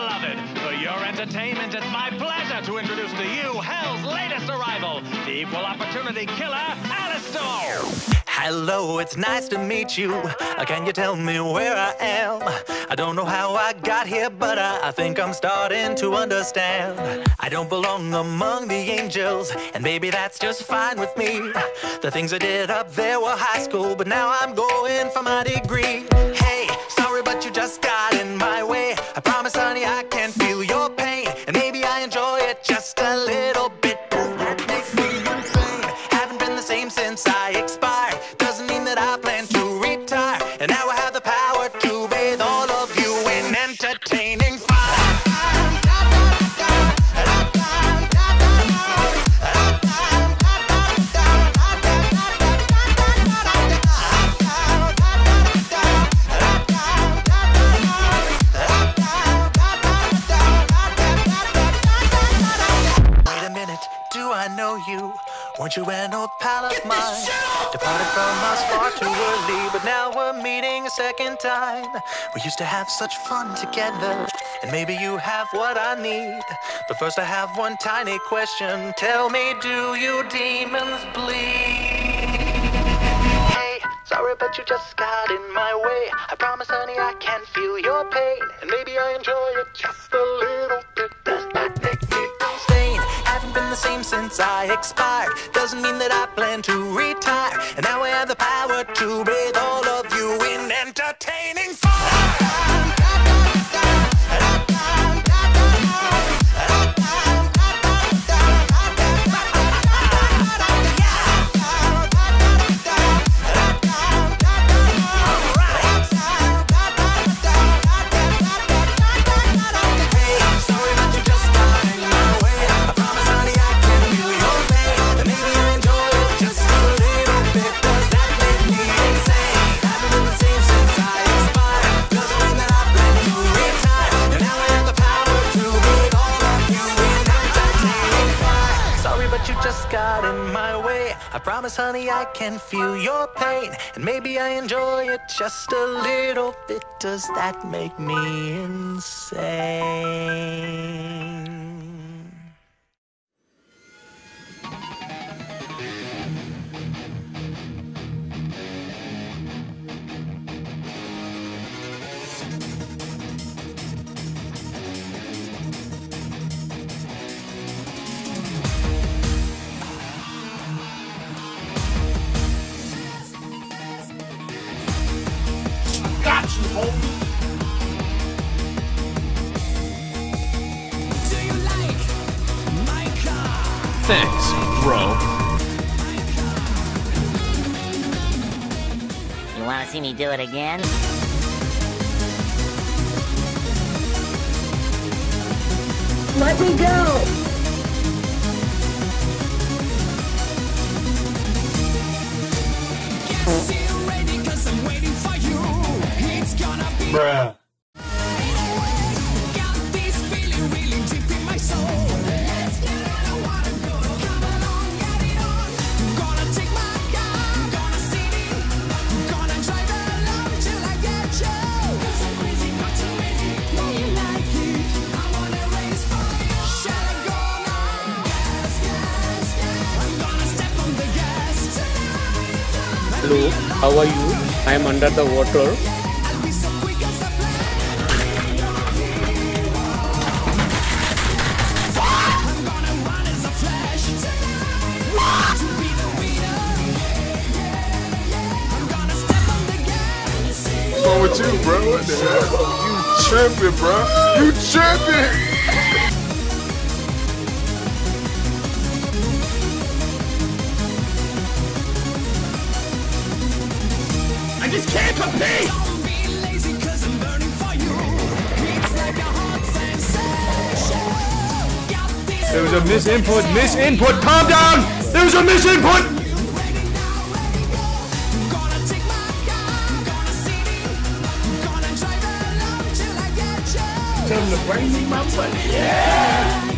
beloved. For your entertainment, it's my pleasure to introduce to you Hell's latest arrival, the equal opportunity killer, Alastor. Hello, it's nice to meet you. Uh, Can you tell me where I am? I don't know how I got here, but I, I think I'm starting to understand. I don't belong among the angels, and maybe that's just fine with me. The things I did up there were high school, but now I'm going for my degree. Hey, same since I expired. Doesn't mean that I plan to retire. And now I have the power to bathe all of you in entertaining fire. Do I know you? Weren't you an old pal of mine? Departed from us far too early, but now we're meeting a second time. We used to have such fun together, and maybe you have what I need. But first, I have one tiny question. Tell me, do you demons bleed? Hey, sorry, but you just got in my way. I promise, honey, I can feel your pain, and maybe I enjoy it just a little the same since I expired. Doesn't mean that I plan to retire, and now I have the power to bathe all of you in entertaining fire. But you just got in my way. I promise, honey, I can feel your pain, and maybe I enjoy it just a little bit. Does that make me insane? Thanks, bro. You want to see me do it again? Let me go! Bruh. Hello, how are you? I am under the water. What's wrong with you, bro? What the hell? You tripping, bro? You tripping? I just can't compete! There was a misinput. Misinput. Calm down. There was a misinput. Tell him to bring me my money. Yeah!